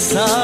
सा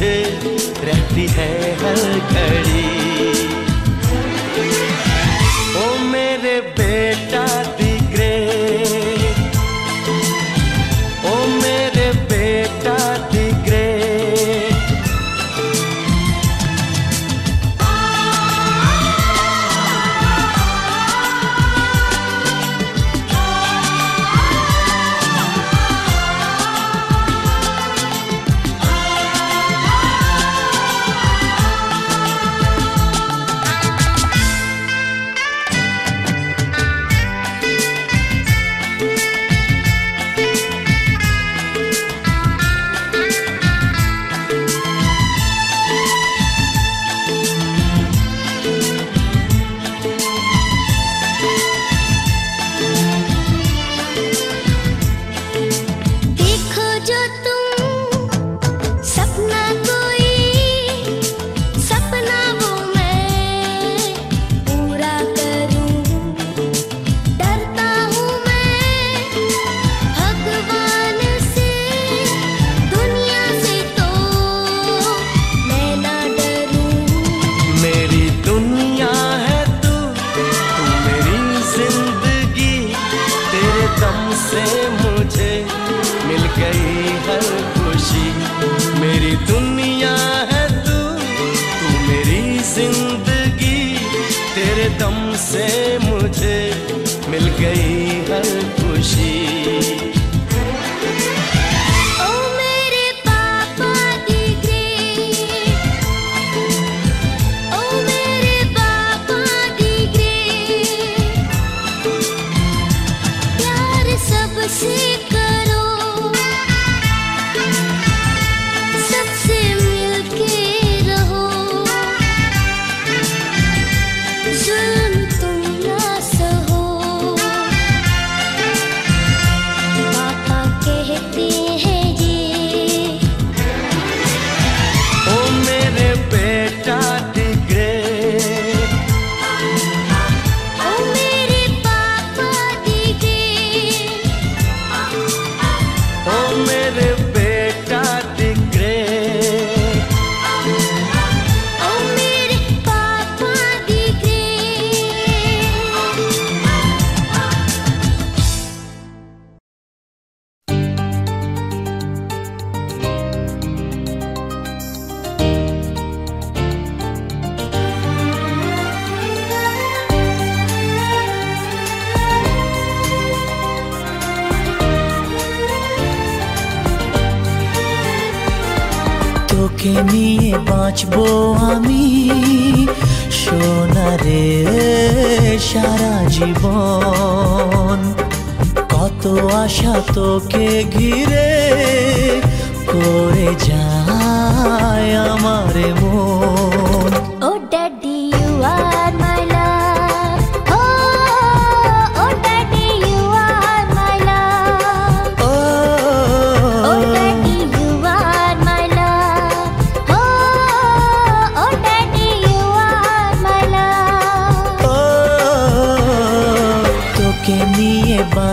तेरी मुझे रहती है हर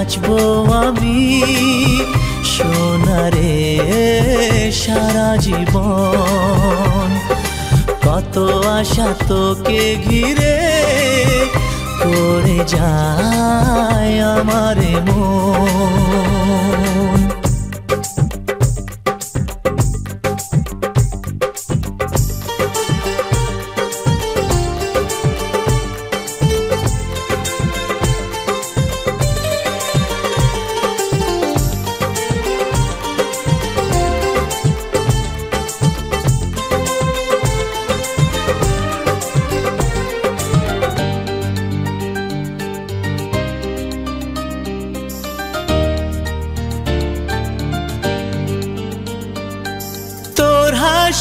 বাঁচবো আমি। সোনারে সারা জীবন। কত আশা তোকে ঘিরে করে যায় আমারে মন।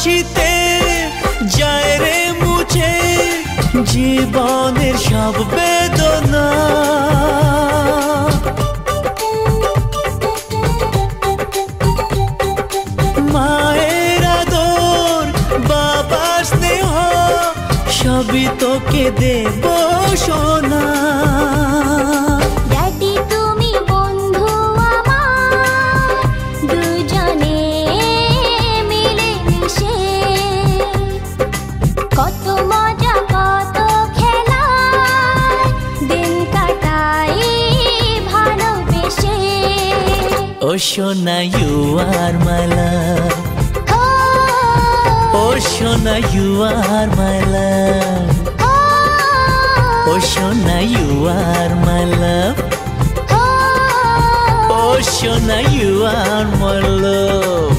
হাসিতে যায় রে মুছে জীবনের সব বেদনা। সবই তোকে দেব সোনা। সোনা ইউ আর মাই লাভ ও সোনা ইউ আর মাই লাভ ও সোনা ইউ আর মাই লাভ ও সোনা ইউ আর মাই লাভ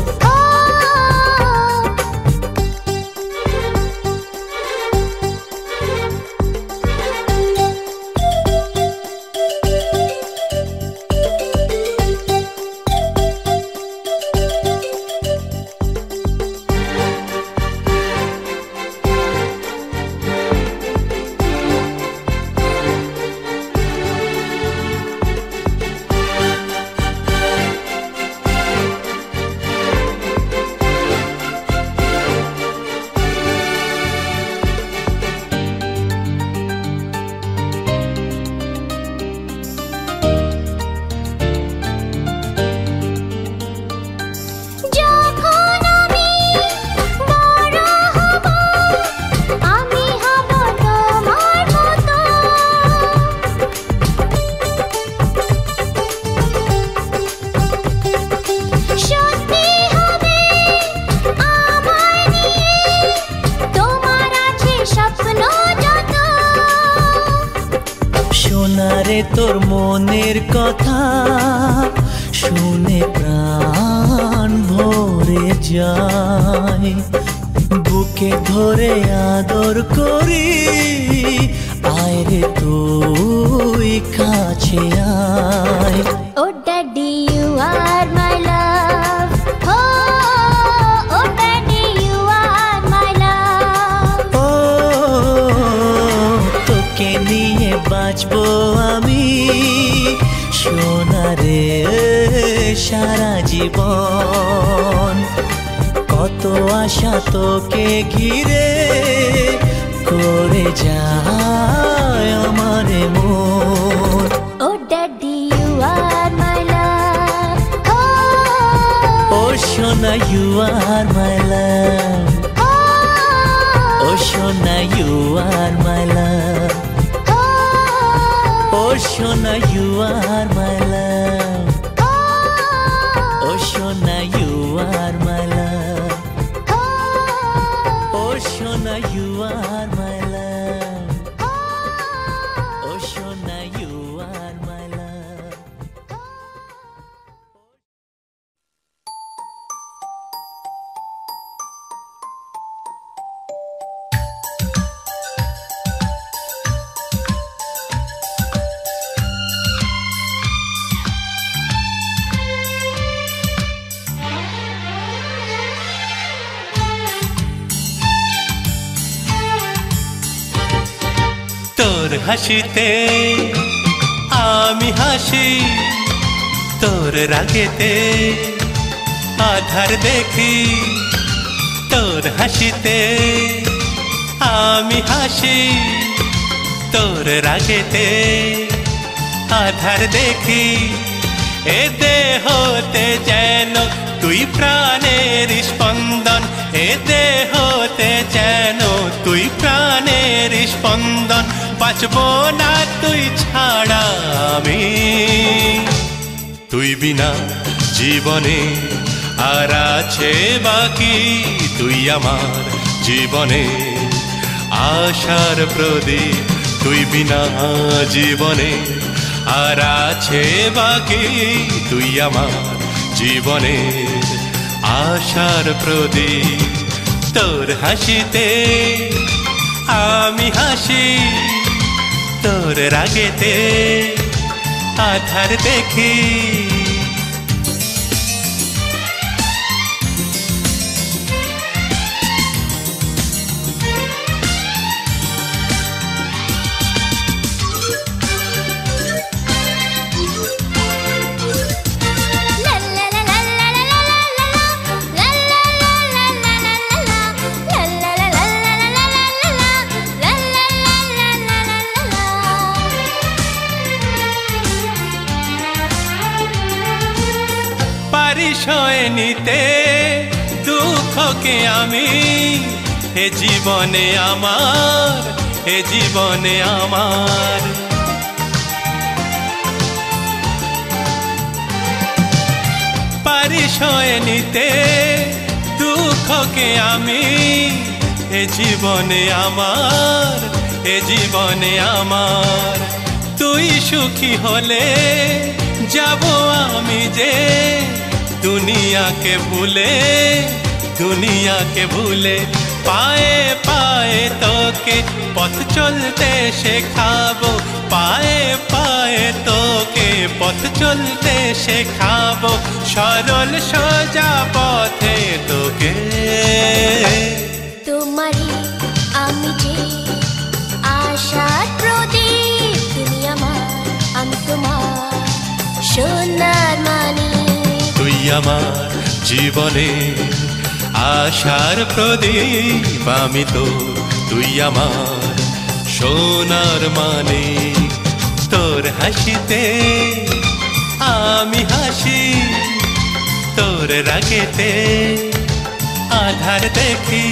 যায়। বুকে ধরে আদর করি আয়রে তুই কাছে আয়। ও daddy you are my love. ও ও তোকে নিয়ে বাঁচবো আমি। সোনারে সারা জীবন। কত আশা তোকে ঘিরে করে যায় আমারে মন। Oh daddy, you are my love. ও। Oh, সোনা you are my love oh, ও সোনা you are my love oh, ও সোনা ইউ আর মাই লাভ হাসিতে আমি হাসি তোর রাগেতে আধার দেখি তোর হাসিতে আমি হাসি তোর রাগেতে আধার দেখি এ দেহতে যেন তুই প্রাণের স্পন্দন, এ দেহতে যেন তুই প্রাণের স্পন্দন। বাঁচব না তুই ছাড়া আমি। তুই বিনা জীবনে আর আছে বাকি। তুই আমার জীবনে আশার প্রদীপ। তুই বিনা জীবনে আর আছে বাকি। তুই আমার জীবনে আশার প্রদীপ। তোর হাসিতে আমি হাসি তোর রাগেতে আধার দেখি নিতে দুঃখকে আমি, হে জীবনে আমার, হে জীবনে আমার। পারিসয় নিতে দুঃখকে আমি, হে জীবনে আমার, হে জীবনে আমার। তুই সুখী হলে যাব আমি যে দুনিয়াকে ভুলে দুনিয়াকে ভুলে পায়ে পায়ে তোকে পথ চলতে শেখাবো, পায়ে পায়ে তোকে পথ চলতে শেখাবো, সরল সোজা পথে তোকে। আমার জীবনে আশার প্রদীপ, আমি তো তুই আমার সোনার মানে। তোর হাসিতে আমি হাসি, তোর রাগেতে আধার দেখি।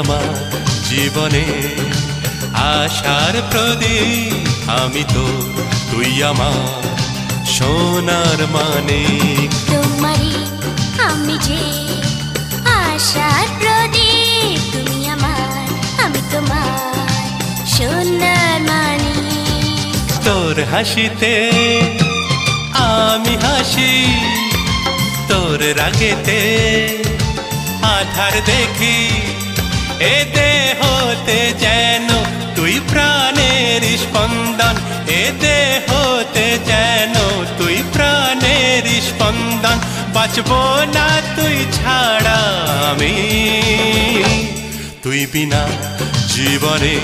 আমার জীবনে আশার প্রদীপ আমি তো তুই আমার সোনার মানে। তোমারই আমি যে আশার প্রদীপ তুমি আমার আমি তোমার সোনার মানিক তোর হাসিতে আমি হাসি তোর রাগেতে আধার দেখি। এ দেহতে যেন তুই প্রাণের স্পন্দন। এ দেহতে যেন তুই প্রাণের স্পন্দন। বাঁচব না তুই ছাড়া আমি। তুই বিনা জীবনে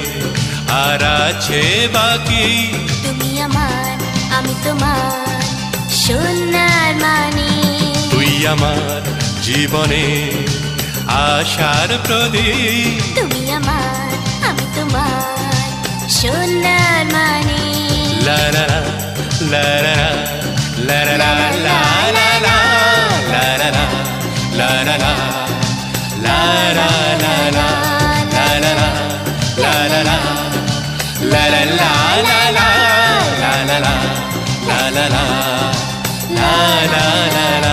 আর আছে বাকি। তুমি আমার আমি তোমার সোনার মানে। তুই আমার জীবনে আশার প্রদীপ তুমি আমার আমি তোমার সোনার মানে লা লা লা লা লা লা লা লা লা লা লা লা লা লা লা লা la la la la la la la la la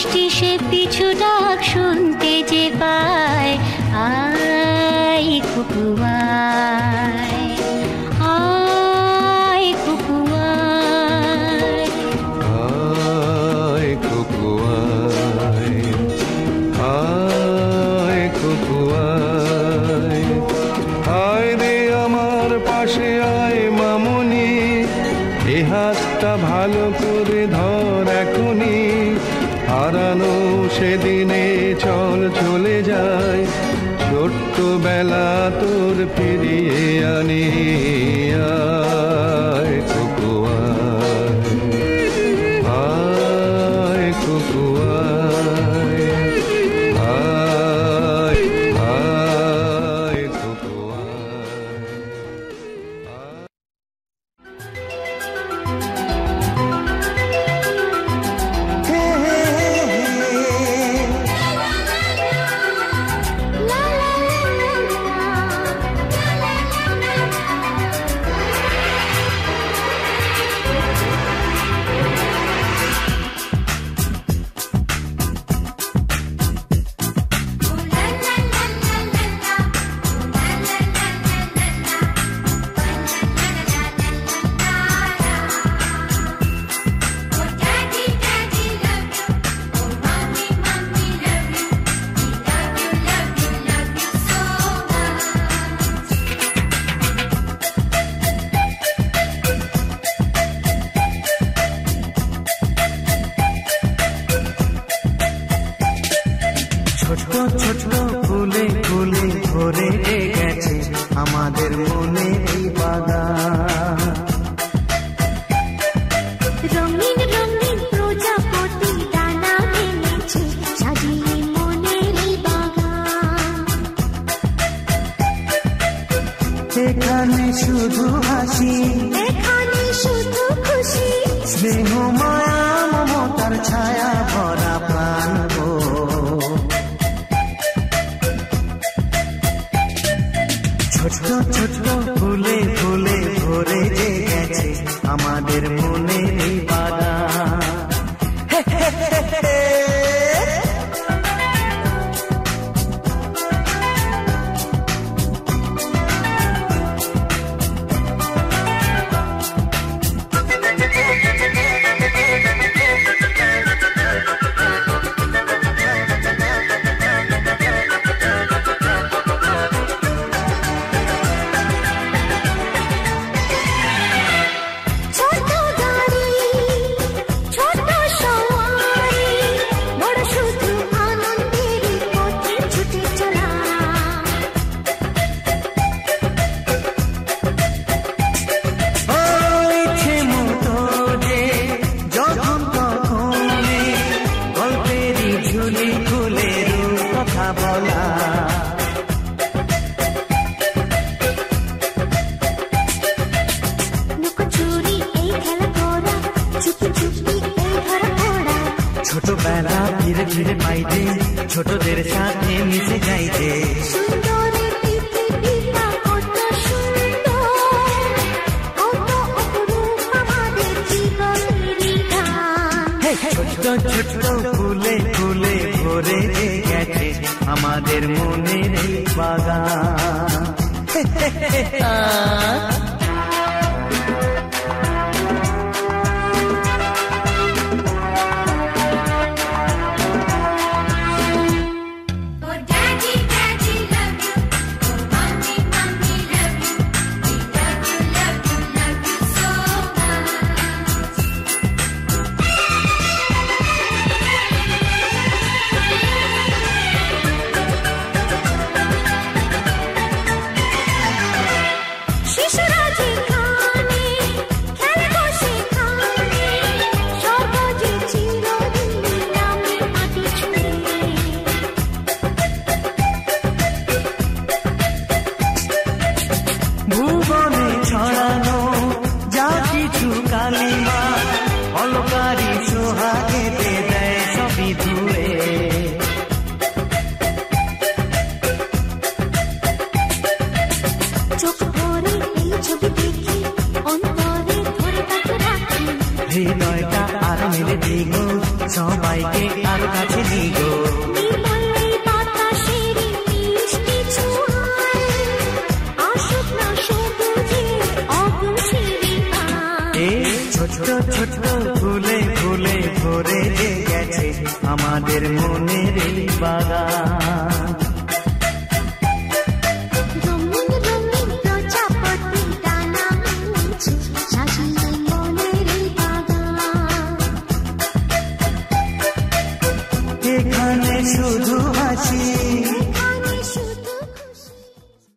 বৃষ্টি সে পিছু ডাক छाया ধীরে ধীরে পাইতে ছোটদের সাথে মিশে যাইতে। ছোট ছোট ফুলে ফুলে ভরে গেছে আমাদের মনের বাগান।